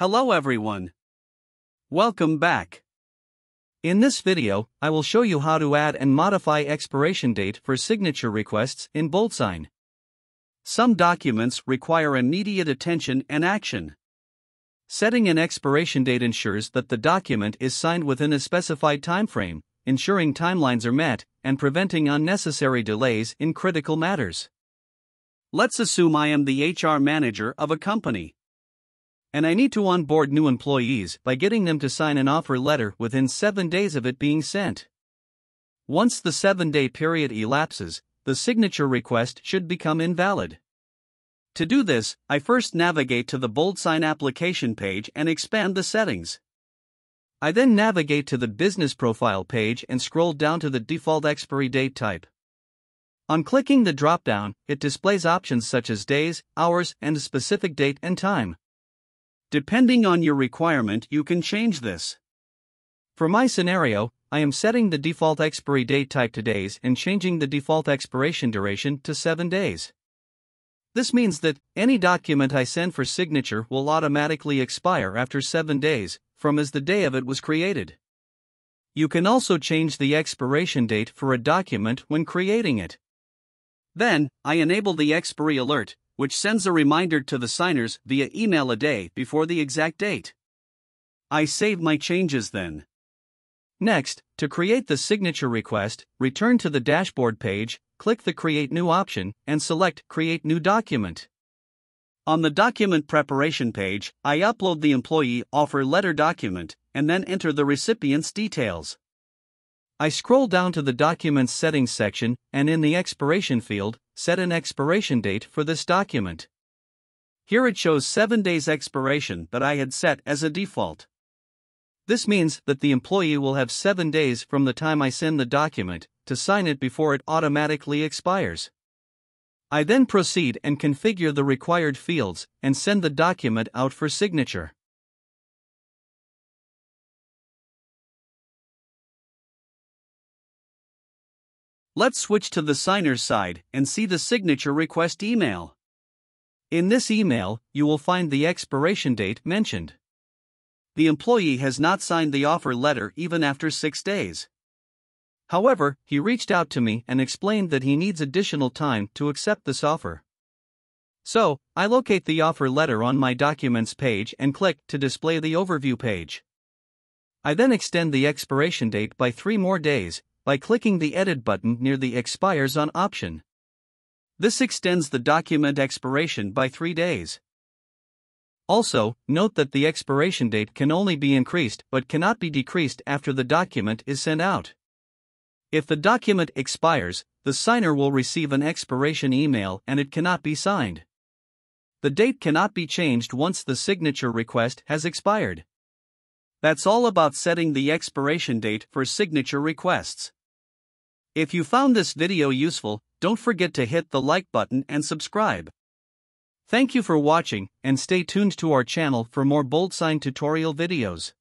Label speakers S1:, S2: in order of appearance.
S1: Hello everyone. Welcome back. In this video, I will show you how to add and modify expiration date for signature requests in BoldSign. Some documents require immediate attention and action. Setting an expiration date ensures that the document is signed within a specified timeframe, ensuring timelines are met and preventing unnecessary delays in critical matters. Let's assume I am the HR manager of a company and I need to onboard new employees by getting them to sign an offer letter within seven days of it being sent. Once the seven day period elapses, the signature request should become invalid. To do this, I first navigate to the BoldSign application page and expand the settings. I then navigate to the business profile page and scroll down to the default expiry date type. On clicking the dropdown, it displays options such as days, hours, and a specific date and time. Depending on your requirement, you can change this. For my scenario, I am setting the default expiry date type to days and changing the default expiration duration to 7 days. This means that any document I send for signature will automatically expire after 7 days, from as the day of it was created. You can also change the expiration date for a document when creating it. Then, I enable the expiry alert, which sends a reminder to the signers via email a day before the exact date. I save my changes then. Next, to create the signature request, return to the dashboard page, click the Create New option, and select Create New Document. On the document preparation page, I upload the employee offer letter document and then enter the recipient's details. I scroll down to the Documents Settings section and in the Expiration field, set an expiration date for this document. Here it shows 7 days expiration that I had set as a default. This means that the employee will have 7 days from the time I send the document to sign it before it automatically expires. I then proceed and configure the required fields and send the document out for signature. Let's switch to the signer's side and see the signature request email. In this email, you will find the expiration date mentioned. The employee has not signed the offer letter even after six days. However, he reached out to me and explained that he needs additional time to accept this offer. So, I locate the offer letter on my Documents page and click to display the overview page. I then extend the expiration date by three more days by clicking the Edit button near the Expires on option. This extends the document expiration by three days. Also, note that the expiration date can only be increased but cannot be decreased after the document is sent out. If the document expires, the signer will receive an expiration email and it cannot be signed. The date cannot be changed once the signature request has expired. That's all about setting the expiration date for signature requests. If you found this video useful, don't forget to hit the like button and subscribe. Thank you for watching and stay tuned to our channel for more BoldSign tutorial videos.